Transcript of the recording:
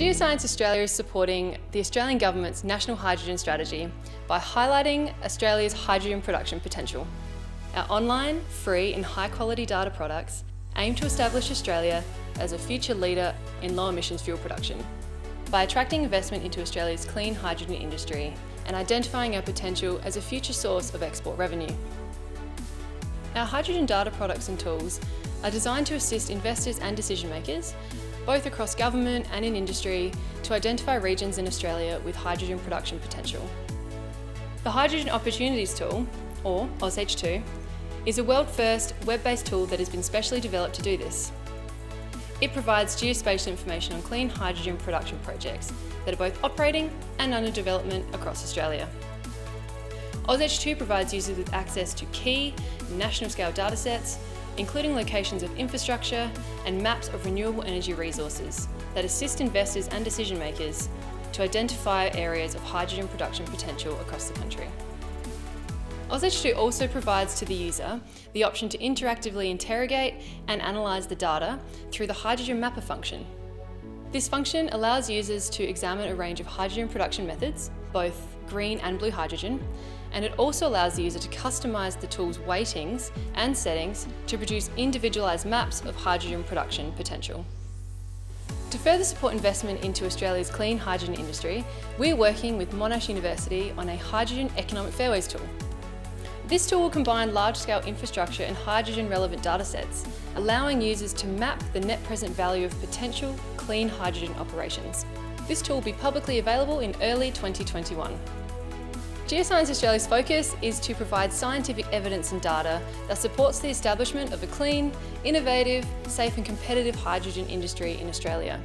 Geoscience Australia is supporting the Australian Government's National Hydrogen Strategy by highlighting Australia's hydrogen production potential. Our online, free and high quality data products aim to establish Australia as a future leader in low emissions fuel production by attracting investment into Australia's clean hydrogen industry and identifying our potential as a future source of export revenue. Our hydrogen data products and tools are designed to assist investors and decision makers, both across government and in industry, to identify regions in Australia with hydrogen production potential. The Hydrogen Opportunities Tool, or AusH2, is a world-first web-based tool that has been specially developed to do this. It provides geospatial information on clean hydrogen production projects that are both operating and under development across Australia. AusH2 provides users with access to key national scale datasets, including locations of infrastructure and maps of renewable energy resources that assist investors and decision makers to identify areas of hydrogen production potential across the country. AusH2 also provides to the user the option to interactively interrogate and analyse the data through the Hydrogen Mapper function. This function allows users to examine a range of hydrogen production methods, both green and blue hydrogen, and it also allows the user to customise the tool's weightings and settings to produce individualised maps of hydrogen production potential. To further support investment into Australia's clean hydrogen industry, we're working with Monash University on a Hydrogen Economic Fairways tool. This tool will combine large-scale infrastructure and hydrogen-relevant datasets, allowing users to map the net present value of potential clean hydrogen operations. This tool will be publicly available in early 2021. Geoscience Australia's focus is to provide scientific evidence and data that supports the establishment of a clean, innovative, safe and competitive hydrogen industry in Australia.